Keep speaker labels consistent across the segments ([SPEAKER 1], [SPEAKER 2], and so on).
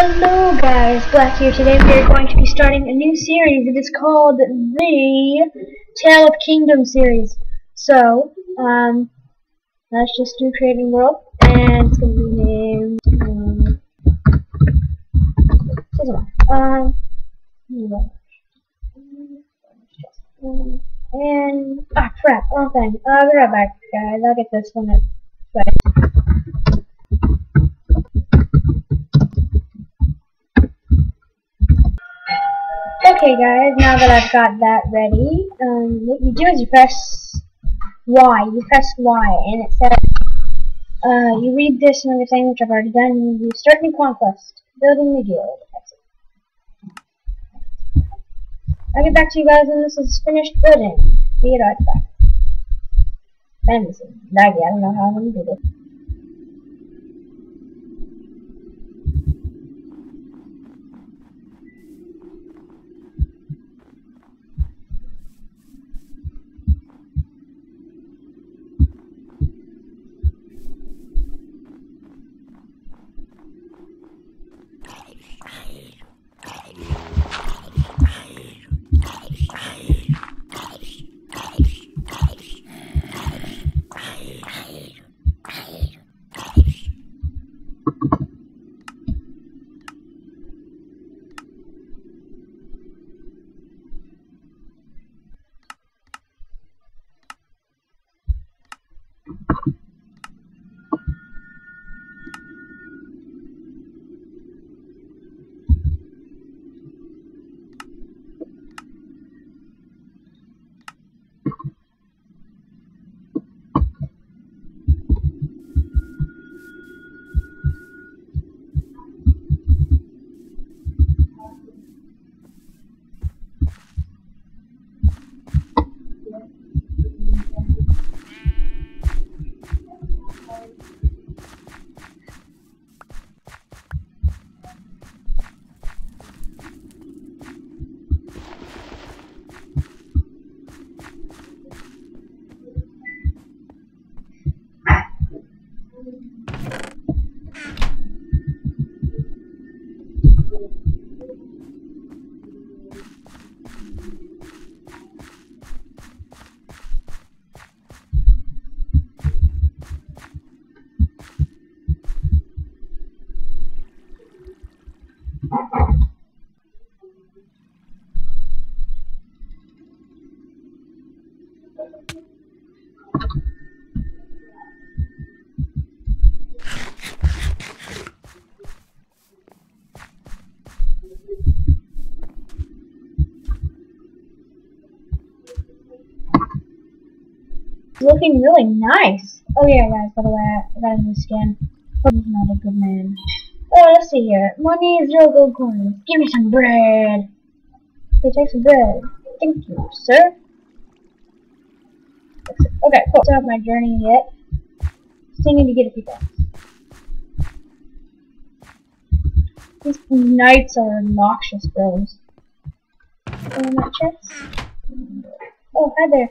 [SPEAKER 1] Hello guys, Blak here. Today we are going to be starting a new series. It is called the Tale of Kingdom series. So, um, let's just do creating world, and it's going to be named, um, um, and, ah crap, oh thing. Uh, be right back guys, I'll get this one Okay guys, now that I've got that ready, um, what you do is you press Y, you press Y, and it says, uh, you read this and everything, which I've already done, you start new conquest, building the guild, I'll get back to you guys when this is finished building. See you right back. Man, this I don't know how I'm gonna do this. Looking really nice. Oh yeah, guys, by the way, I got a new skin. He's not a good man. Oh, let's see here. Money, zero gold coins. Give me some bread. Okay, take some bread. Thank you, sir. Okay, cool. Don't have my journey yet. Still need to get a few things. These knights are obnoxious, bros. Oh my chest. Oh, hi there.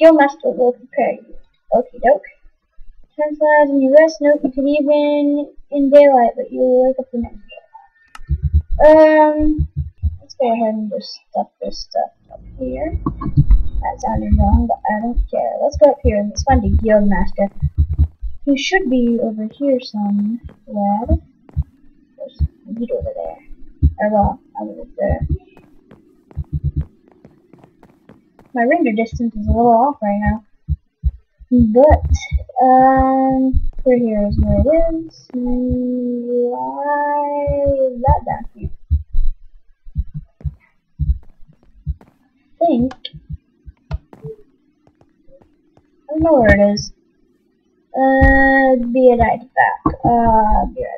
[SPEAKER 1] Guildmaster will prepare you. Okie doke. Hours and you rest. Note you could even in daylight, but you will wake up the next day. Um, let's go ahead and just stuff this stuff up here. That sounded wrong, but I don't care. Let's go up here and let's find the Guildmaster. He should be over here somewhere. There's a meat over there. Or well, over there. my render distance is a little off right now. But, um, where here is where it is. Why is that down here? I think. I don't know where it is. Uh, be right back. Uh, be right back.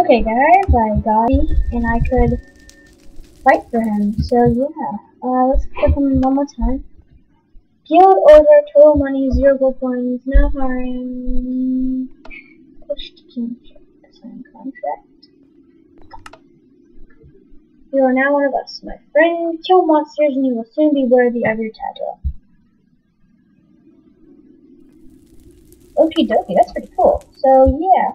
[SPEAKER 1] Okay guys, I got him, and I could fight for him, so yeah. Uh, let's click him one more time. Guild order, total money, zero gold coins, no harm. Pushed sign contract. You are now one of us, my friend. Kill monsters and you will soon be worthy of your title. Okie dokie, that's pretty cool. So yeah.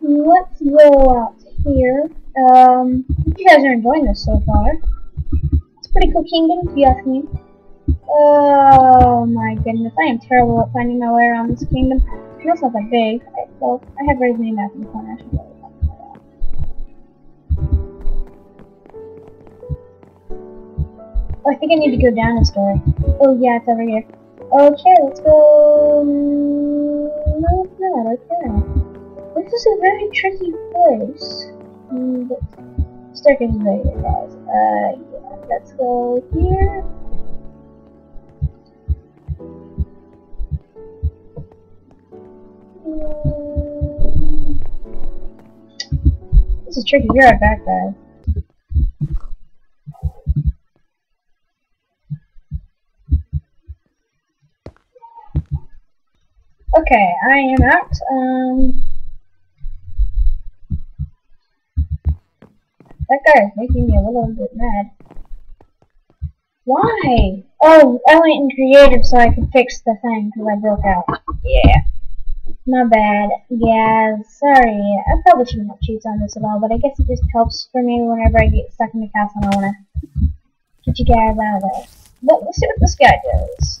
[SPEAKER 1] Let's go out here. Um, you guys are enjoying this so far. It's pretty cool kingdom, if you ask me. Oh my goodness, I am terrible at finding my way around this kingdom. It's not that big. I, well, I have raised many map in the corner. I Oh, I think I need to go down a story. Oh yeah, it's over here. Okay, let's go. No, it's. Okay. This is a very tricky place. Mm, staircase is right here, guys. Uh, yeah. Let's go here. This is tricky. You're right back, guys. Okay, I am out. Um, that guy is making me a little bit mad. Why? Oh, I went in creative so I could fix the thing because I broke out. Yeah. My bad. Yeah, sorry. I probably shouldn't have cheats on this at all, but I guess it just helps for me whenever I get stuck in the castle and I want to get you guys out of there. But let's see what this guy does.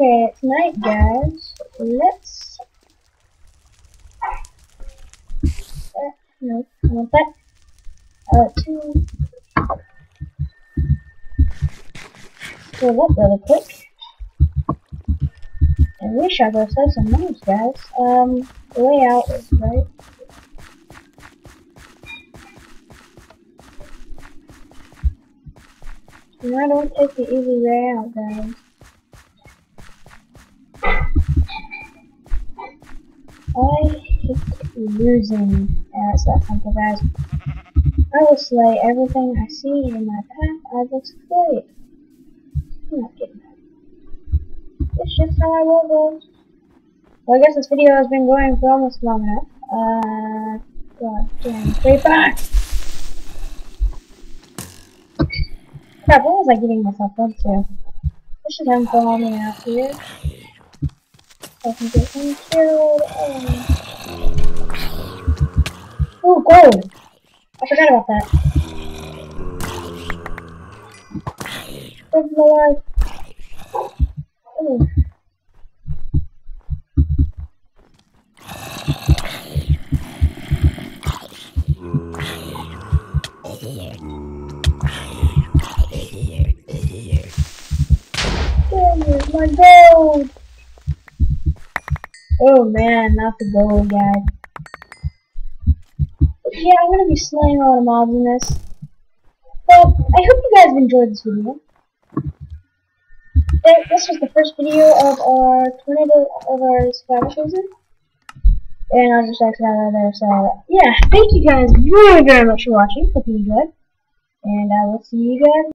[SPEAKER 1] Okay, tonight, guys, let's. Uh, no, I want that. Uh, two. Fill up really quick. And we shot ourselves some moves, guys. Um, the layout is right. And I don't take the easy way out, guys. Losing as that simple, guys. I will slay everything I see in my path. I will slay. I'm not getting that. It's just how I roll, boys. Well, I guess this video has been going for almost long enough. Uh, god damn, creeper! Crap, what was I getting myself into? I should have follow me out here. I can get him killed. Oh. Oh, gold! I forgot about that. Save my life. Oh. gold! Oh man, not the gold, guys. Yeah, I'm gonna be slaying a lot of mobs in this. But I hope you guys enjoyed this video. This was the first video of our tornado of our survival season. And I'll just exit out of there. So yeah, thank you guys very very much for watching. Hope you enjoyed. And I will see you guys